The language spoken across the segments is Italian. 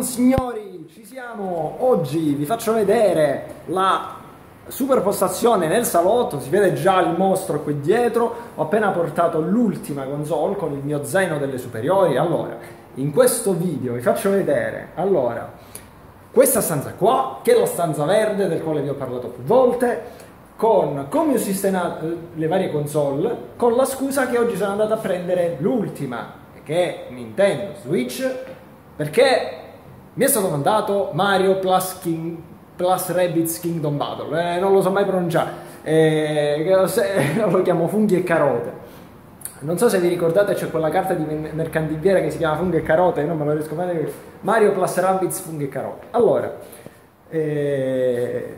Signori, ci siamo! Oggi vi faccio vedere la superpostazione nel salotto, si vede già il mostro qui dietro, ho appena portato l'ultima console con il mio zaino delle superiori, allora, in questo video vi faccio vedere, allora, questa stanza qua, che è la stanza verde del quale vi ho parlato più volte, con come ho sistemato le varie console, con la scusa che oggi sono andato a prendere l'ultima, che è Nintendo Switch, perché mi è stato mandato Mario Plus, King, Plus Rabbids Kingdom Battle, eh, non lo so mai pronunciare, eh, lo chiamo funghi e carote. Non so se vi ricordate, c'è quella carta di mercantiviera che si chiama Funghi e Carote, non me lo riesco a fare. Mario Plus Rabbids Funghi e Carote. Allora, eh,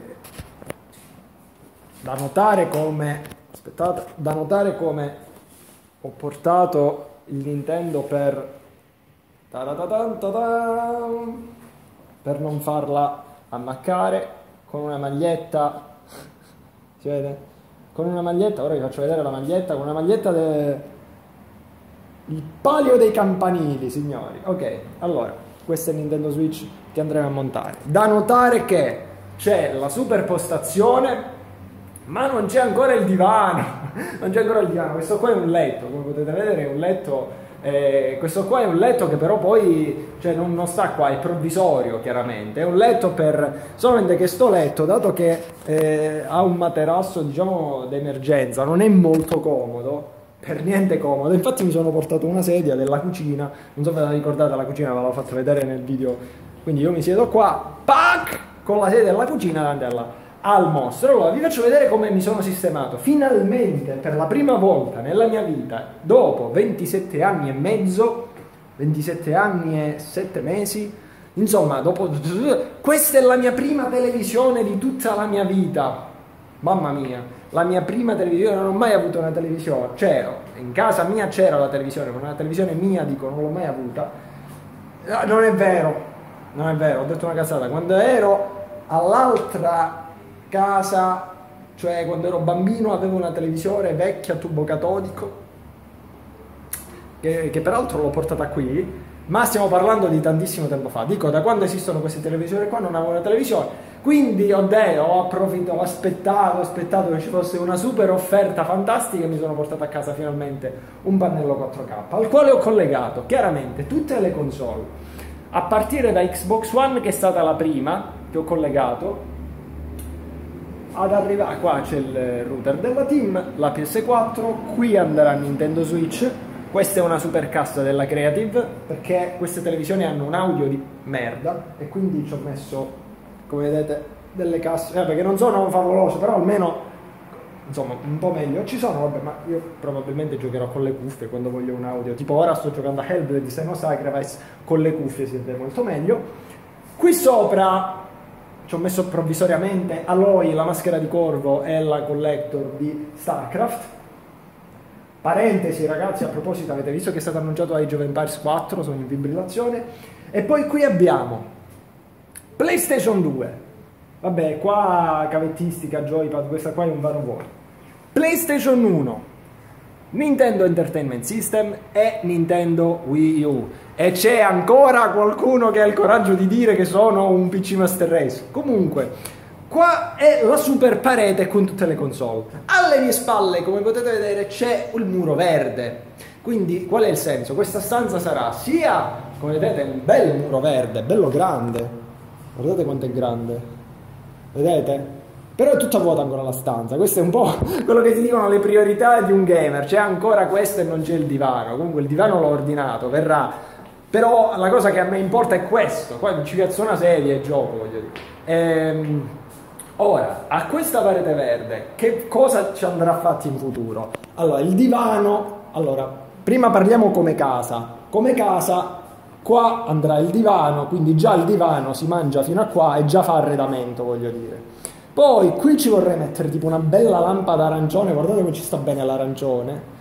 da notare come, aspettate, da notare come ho portato il Nintendo per per non farla ammaccare con una maglietta. Si vede? con una maglietta ora vi faccio vedere la maglietta con una maglietta del palio dei campanili signori. Ok allora questo è il Nintendo Switch che andremo a montare. Da notare che c'è la superpostazione ma non c'è ancora il divano, non c'è ancora il divano, questo qua è un letto, come potete vedere è un letto, eh, questo qua è un letto che però poi, cioè non, non, sta qua, è provvisorio chiaramente, è un letto per, solamente che sto letto, dato che eh, ha un materasso diciamo d'emergenza, non è molto comodo, per niente comodo, infatti mi sono portato una sedia della cucina, non so se la ricordate la cucina, ve l'ho fatto vedere nel video, quindi io mi siedo qua, pac, con la sedia della cucina davanti alla al mostro. Allora vi faccio vedere come mi sono sistemato. Finalmente, per la prima volta nella mia vita, dopo 27 anni e mezzo, 27 anni e 7 mesi, insomma, dopo... Questa è la mia prima televisione di tutta la mia vita. Mamma mia, la mia prima televisione, non ho mai avuto una televisione. C'ero, in casa mia c'era la televisione, ma una televisione mia, dico, non l'ho mai avuta. Ah, non è vero, non è vero, ho detto una casata. Quando ero all'altra casa, cioè quando ero bambino avevo una televisione vecchia a tubo catodico, che, che peraltro l'ho portata qui, ma stiamo parlando di tantissimo tempo fa. Dico, da quando esistono queste televisioni qua non avevo una televisione. Quindi ho, detto, ho approfittato, ho aspettato, ho aspettato che ci fosse una super offerta fantastica e mi sono portato a casa finalmente un pannello 4K al quale ho collegato chiaramente tutte le console. A partire da Xbox One che è stata la prima che ho collegato ad arrivare qua c'è il router della team la PS4 qui andrà Nintendo Switch. Questa è una supercassa della Creative perché queste televisioni hanno un audio di merda e quindi ci ho messo come vedete delle casse. Eh, perché non sono favoloso però almeno insomma un po' meglio. Ci sono vabbè ma io probabilmente giocherò con le cuffie quando voglio un audio. Tipo ora sto giocando a Hellblade di Seno Sacrifice con le cuffie si vede molto meglio. Qui sopra ci ho messo provvisoriamente Aloy, la maschera di corvo e la collector di StarCraft. Parentesi ragazzi, a proposito avete visto che è stato annunciato Age of Empires 4, sono in fibrillazione. E poi qui abbiamo PlayStation 2. Vabbè, qua cavettistica, joypad, questa qua è un vano vuoto. PlayStation 1, Nintendo Entertainment System e Nintendo Wii U. E c'è ancora qualcuno che ha il coraggio di dire che sono un PC Master Race. Comunque, qua è la super parete con tutte le console. Alle mie spalle, come potete vedere, c'è il muro verde. Quindi, qual è il senso? Questa stanza sarà sia, come vedete, un bel muro verde, bello grande. Guardate quanto è grande. Vedete? Però è tutta vuota ancora la stanza, questo è un po' quello che ti dicono le priorità di un gamer, c'è ancora questo e non c'è il divano, comunque il divano l'ho ordinato, verrà. Però la cosa che a me importa è questo, qua ci piazzo una sedia e gioco, voglio dire. Ehm, ora, a questa parete verde, che cosa ci andrà fatti in futuro? Allora, il divano, allora, prima parliamo come casa. Come casa, qua andrà il divano, quindi già il divano si mangia fino a qua e già fa arredamento, voglio dire. Poi qui ci vorrei mettere tipo una bella lampada arancione, guardate come ci sta bene l'arancione.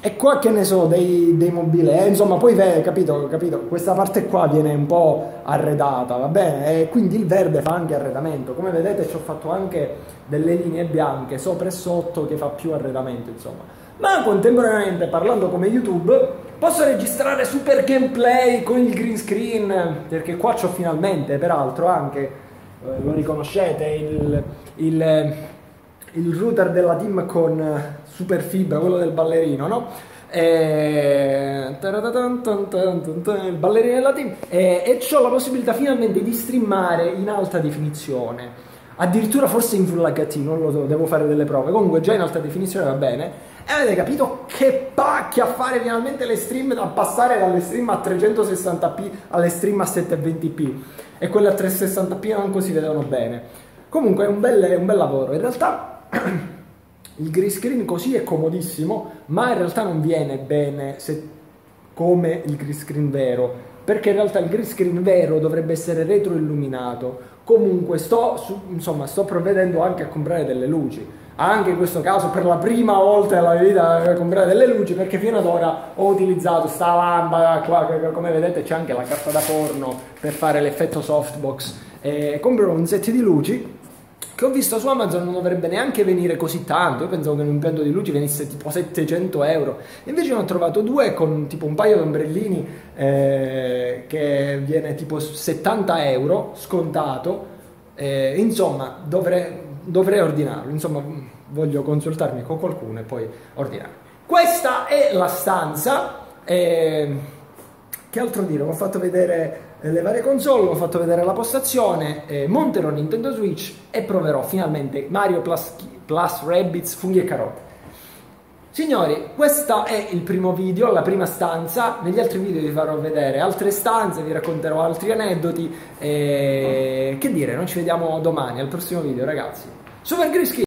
E qua che ne so, dei, dei mobili, eh, insomma, poi vedi, capito, capito, questa parte qua viene un po' arredata, va bene? E quindi il verde fa anche arredamento. Come vedete ci ho fatto anche delle linee bianche sopra e sotto che fa più arredamento, insomma. ma contemporaneamente parlando come YouTube posso registrare super gameplay con il green screen perché qua c'ho finalmente peraltro anche lo riconoscete il, il, il, router della team con super fibra quello del ballerino no? Il ballerino della team e, e ho la possibilità finalmente di streamare in alta definizione addirittura forse in Full HD, non lo so, devo fare delle prove. Comunque già in alta definizione va bene. E avete capito che pacchia fare finalmente le stream da passare dalle stream a 360p alle stream a 720p e quelle a 360p non si vedono bene. Comunque è un bel, è un bel lavoro. In realtà il green screen così è comodissimo, ma in realtà non viene bene se, come il green screen vero perché in realtà il green screen vero dovrebbe essere retroilluminato. Comunque sto, su, insomma, sto provvedendo anche a comprare delle luci. Anche in questo caso per la prima volta nella mia vita a comprare delle luci perché fino ad ora ho utilizzato sta lampada qua, come vedete c'è anche la carta da forno per fare l'effetto softbox. E comprerò un set di luci che ho visto su Amazon non dovrebbe neanche venire così tanto. Io pensavo che un impianto di luci venisse tipo 700 euro. Invece ne ho trovato due con tipo un paio di ombrellini eh, che viene tipo 70 euro scontato. Eh, insomma, dovrei, dovrei ordinarlo. Insomma, voglio consultarmi con qualcuno e poi ordinarlo. Questa è la stanza. Eh, che altro dire? Ho fatto vedere le varie console, ho fatto vedere la postazione, eh, monterò Nintendo Switch e proverò finalmente Mario Plus, Plus Rabbids, funghi e carote. Signori, questo è il primo video, la prima stanza, negli altri video vi farò vedere altre stanze, vi racconterò altri aneddoti e che dire, noi ci vediamo domani al prossimo video ragazzi. Super Grisky!